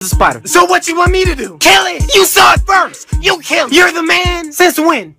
the spider. So what you want me to do? Kill it! You saw it first! You kill it! You're the man! Since when?